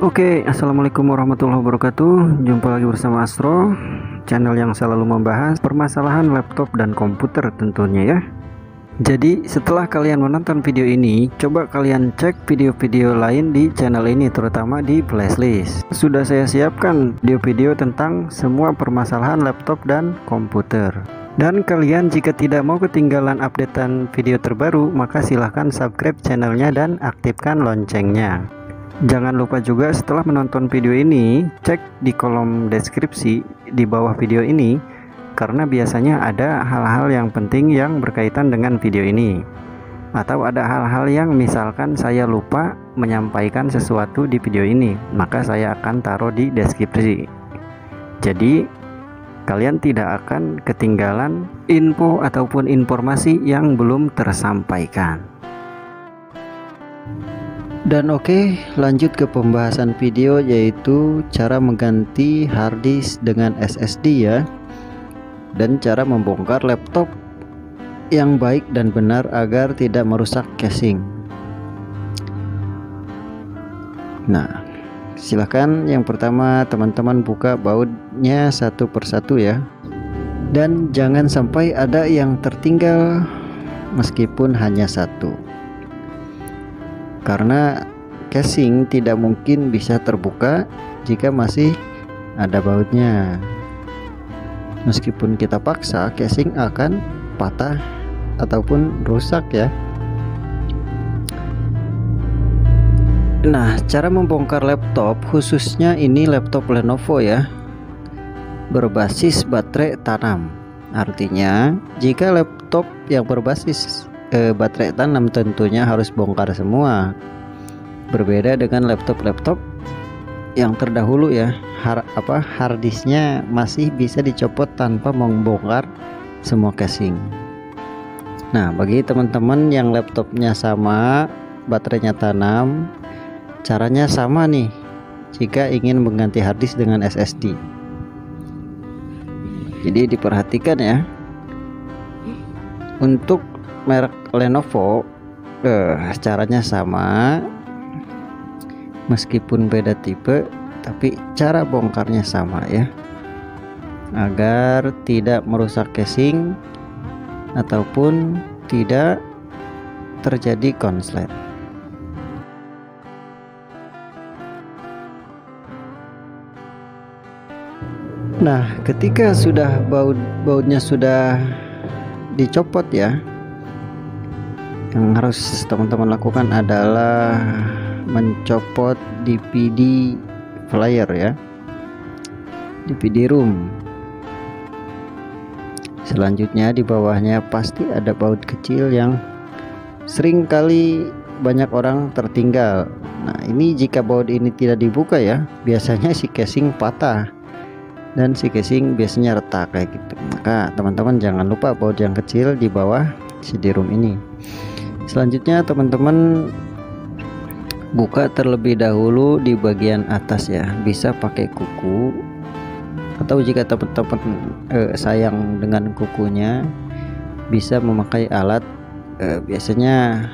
Oke, assalamualaikum warahmatullahi wabarakatuh. Jumpa lagi bersama Astro, channel yang selalu membahas permasalahan laptop dan komputer tentunya ya. Jadi, setelah kalian menonton video ini, coba kalian cek video-video lain di channel ini, terutama di playlist. Sudah saya siapkan video-video tentang semua permasalahan laptop dan komputer. Dan kalian jika tidak mau ketinggalan updatean video terbaru, maka silahkan subscribe channelnya dan aktifkan loncengnya. Jangan lupa juga setelah menonton video ini, cek di kolom deskripsi di bawah video ini karena biasanya ada hal-hal yang penting yang berkaitan dengan video ini. Atau ada hal-hal yang misalkan saya lupa menyampaikan sesuatu di video ini, maka saya akan taruh di deskripsi. Jadi, kalian tidak akan ketinggalan info ataupun informasi yang belum tersampaikan. Dan oke, okay, lanjut ke pembahasan video yaitu cara mengganti harddisk dengan SSD ya. Dan cara membongkar laptop yang baik dan benar agar tidak merusak casing. Nah, silahkan yang pertama teman-teman buka bautnya satu persatu ya. Dan jangan sampai ada yang tertinggal meskipun hanya satu karena casing tidak mungkin bisa terbuka jika masih ada bautnya. Meskipun kita paksa casing akan patah ataupun rusak ya. Nah cara membongkar laptop khususnya ini laptop Lenovo ya berbasis baterai tanam. Artinya jika laptop yang berbasis eh, baterai tanam tentunya harus bongkar semua. Berbeda dengan laptop-laptop yang terdahulu ya har, apa harddisknya masih bisa dicopot tanpa membongkar semua casing. Nah bagi teman-teman yang laptopnya sama baterainya tanam caranya sama nih jika ingin mengganti harddisk dengan SSD jadi diperhatikan ya. Untuk merek Lenovo eh, caranya sama. Meskipun beda tipe tapi cara bongkarnya sama ya. Agar tidak merusak casing ataupun tidak terjadi konslet. Nah ketika sudah baut bautnya sudah dicopot ya yang harus teman-teman lakukan adalah mencopot DVD player ya. DVD room. Selanjutnya di bawahnya pasti ada baut kecil yang sering kali banyak orang tertinggal. Nah ini jika baut ini tidak dibuka ya biasanya si casing patah dan si casing biasanya retak kayak gitu. Maka teman-teman jangan lupa baut yang kecil di bawah CD room ini selanjutnya teman-teman buka terlebih dahulu di bagian atas ya. Bisa pakai kuku atau jika teman-teman eh, sayang dengan kukunya bisa memakai alat eh, biasanya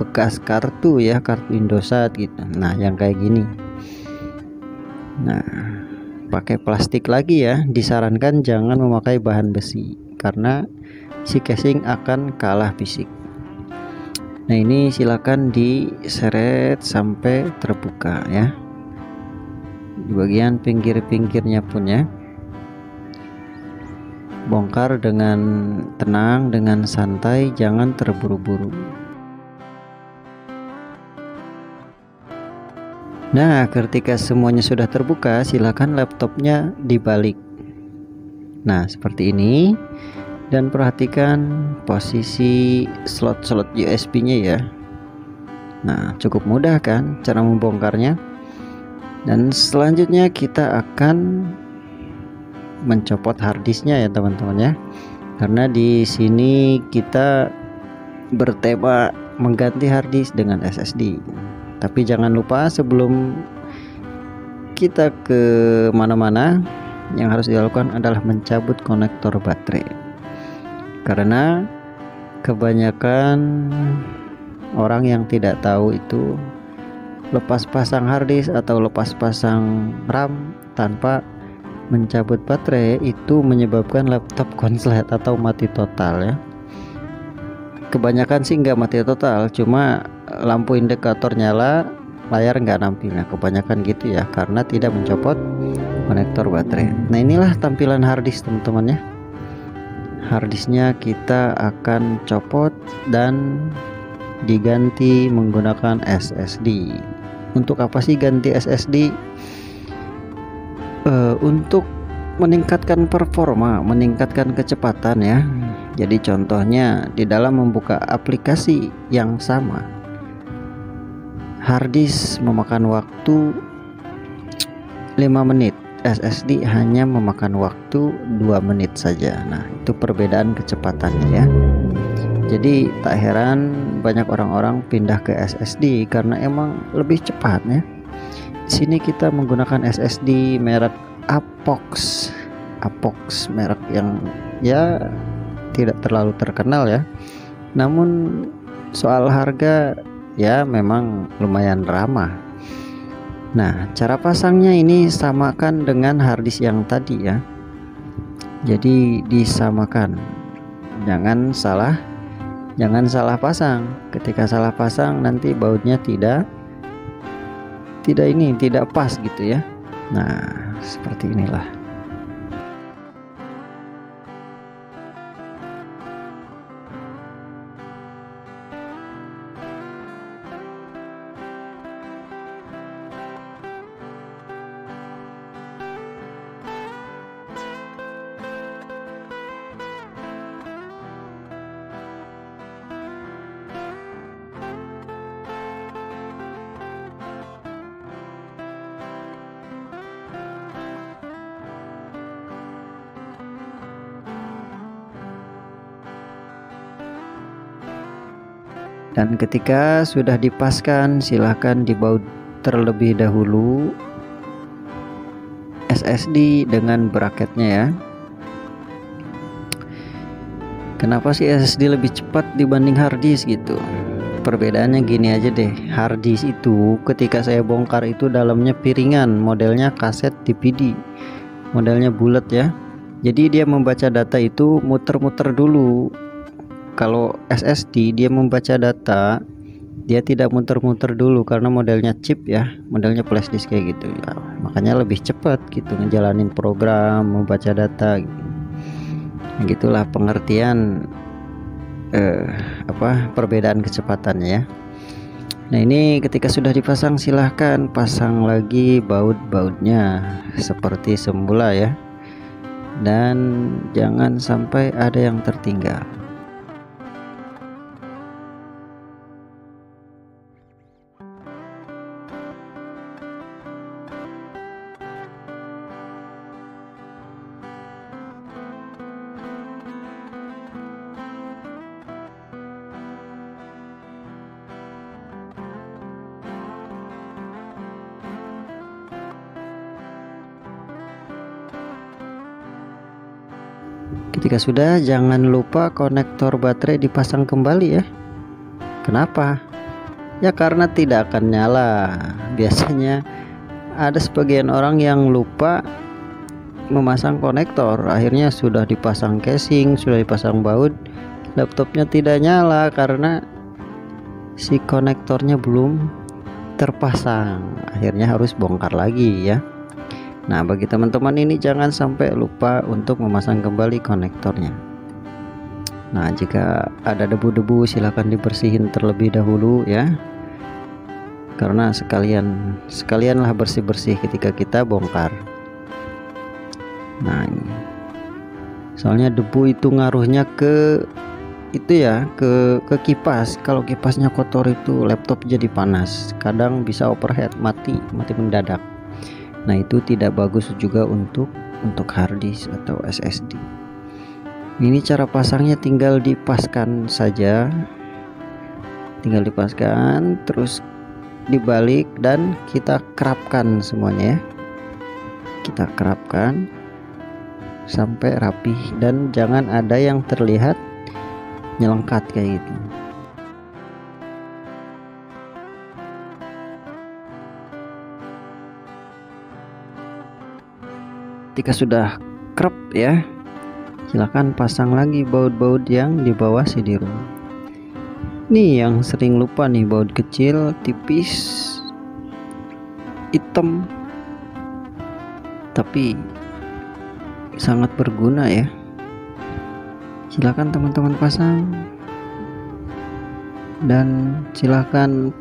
bekas kartu ya kartu Indosat gitu. Nah yang kayak gini. Nah pakai plastik lagi ya. Disarankan jangan memakai bahan besi karena si casing akan kalah fisik Nah ini silakan diseret sampai terbuka ya. Di bagian pinggir-pinggirnya pun ya. Bongkar dengan tenang dengan santai jangan terburu-buru. Nah ketika semuanya sudah terbuka silakan laptopnya dibalik. Nah seperti ini dan perhatikan posisi slot-slot USB-nya ya. Nah, cukup mudah kan cara membongkarnya? Dan selanjutnya kita akan mencopot harddisknya ya teman-teman ya. Karena di sini kita bertema mengganti harddisk dengan SSD. Tapi jangan lupa sebelum kita ke mana-mana yang harus dilakukan adalah mencabut konektor baterai karena kebanyakan orang yang tidak tahu itu lepas pasang harddisk atau lepas pasang RAM tanpa mencabut baterai itu menyebabkan laptop konslet atau mati total ya. Kebanyakan sih nggak mati total cuma lampu indikator nyala layar nggak nampil nah kebanyakan gitu ya karena tidak mencopot konektor baterai. Nah inilah tampilan harddisk teman-teman ya harddisknya kita akan copot dan diganti menggunakan SSD untuk apa sih ganti SSD uh, eh, untuk meningkatkan performa meningkatkan kecepatan ya. Jadi contohnya di dalam membuka aplikasi yang sama harddisk memakan waktu 5 menit SSD hanya memakan waktu 2 menit saja. Nah itu perbedaan kecepatannya ya. Jadi tak heran banyak orang-orang pindah ke SSD karena emang lebih cepat ya. Sini kita menggunakan SSD merek Apox. Apox merek yang ya tidak terlalu terkenal ya. Namun soal harga ya memang lumayan ramah Nah, cara pasangnya ini samakan dengan harddisk yang tadi ya. Jadi disamakan. Jangan salah jangan salah pasang. Ketika salah pasang nanti bautnya tidak tidak ini, tidak pas gitu ya. Nah, seperti inilah. Dan ketika sudah dipaskan silahkan dibaut terlebih dahulu SSD dengan bracketnya ya. Kenapa sih SSD lebih cepat dibanding harddisk gitu? Perbedaannya gini aja deh. Harddisk itu ketika saya bongkar itu dalamnya piringan modelnya kaset DVD modelnya bulat ya. Jadi dia membaca data itu muter-muter dulu kalau SSD dia membaca data dia tidak muter-muter dulu karena modelnya chip ya modelnya flash disk kayak gitu ya. Makanya lebih cepat gitu ngejalanin program membaca data gitu. Nah, gitulah pengertian eh, apa perbedaan kecepatannya ya. Nah ini ketika sudah dipasang silahkan pasang lagi baut-bautnya seperti semula ya. Dan jangan sampai ada yang tertinggal Ketika sudah, jangan lupa konektor baterai dipasang kembali ya. Kenapa? Ya karena tidak akan nyala. Biasanya ada sebagian orang yang lupa memasang konektor, akhirnya sudah dipasang casing, sudah dipasang baut, laptopnya tidak nyala karena si konektornya belum terpasang. Akhirnya harus bongkar lagi ya. Nah bagi teman-teman ini jangan sampai lupa untuk memasang kembali konektornya. Nah jika ada debu-debu silahkan dibersihin terlebih dahulu ya. Karena sekalian sekalianlah bersih-bersih ketika kita bongkar. Nah ini. Soalnya debu itu ngaruhnya ke itu ya ke ke kipas. Kalau kipasnya kotor itu laptop jadi panas. Kadang bisa overheat mati mati mendadak Nah, itu tidak bagus juga untuk untuk harddisk atau SSD. Ini cara pasangnya tinggal dipaskan saja. Tinggal dipaskan terus dibalik dan kita kerapkan semuanya ya. Kita kerapkan sampai rapih dan jangan ada yang terlihat nyelengkat kayak gitu. Ketika sudah krep ya silahkan pasang lagi baut-baut yang di bawah CD-ROM nih yang sering lupa nih baut kecil tipis hitam tapi sangat berguna ya. Silahkan teman-teman pasang. Dan silahkan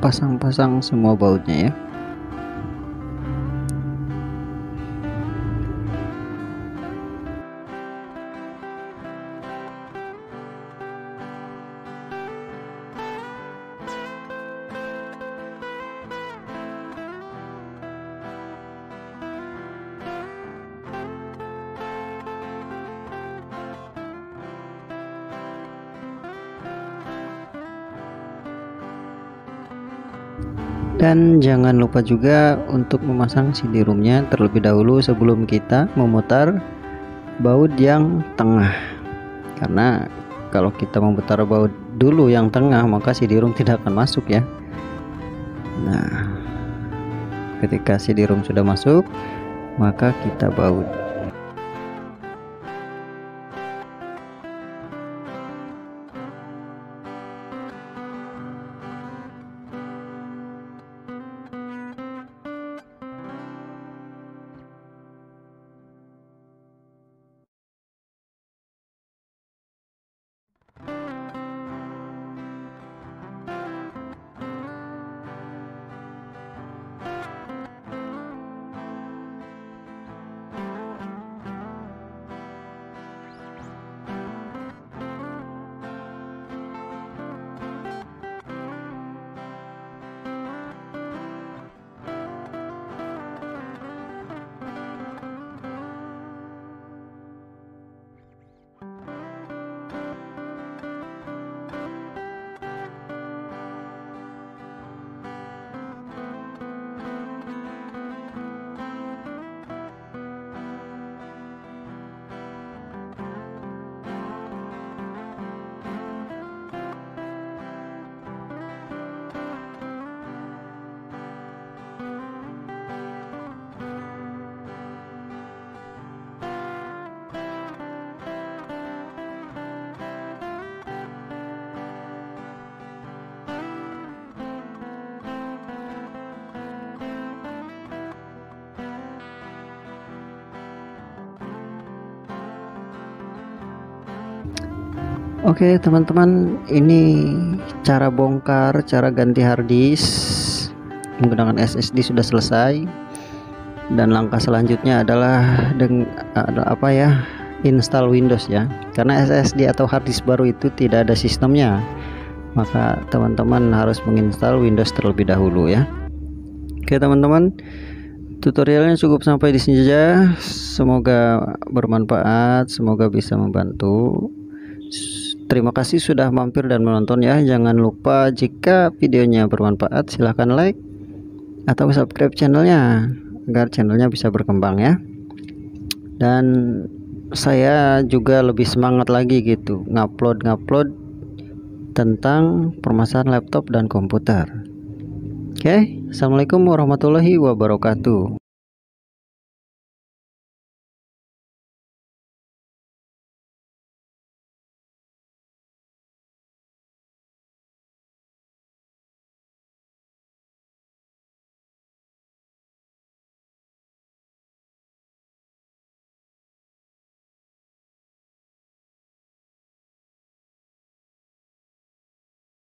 pasang-pasang semua bautnya ya dan jangan lupa juga untuk memasang CD roomnya terlebih dahulu sebelum kita memutar baut yang tengah. Karena kalau kita memutar baut dulu yang tengah maka CD room tidak akan masuk ya. Nah ketika CD room sudah masuk maka kita baut Oke teman-teman ini cara bongkar cara ganti harddisk menggunakan SSD sudah selesai. Dan langkah selanjutnya adalah dengan apa ya install Windows ya. Karena SSD atau harddisk baru itu tidak ada sistemnya maka teman-teman harus menginstal Windows terlebih dahulu ya. Oke teman-teman tutorialnya cukup sampai di sini saja. Semoga bermanfaat semoga bisa membantu Terima kasih sudah mampir dan menonton ya. Jangan lupa jika videonya bermanfaat silahkan like atau subscribe channelnya agar channelnya bisa berkembang ya. Dan saya juga lebih semangat lagi gitu ngupload ngupload tentang permasalahan laptop dan komputer. Oke, okay? assalamualaikum warahmatullahi wabarakatuh.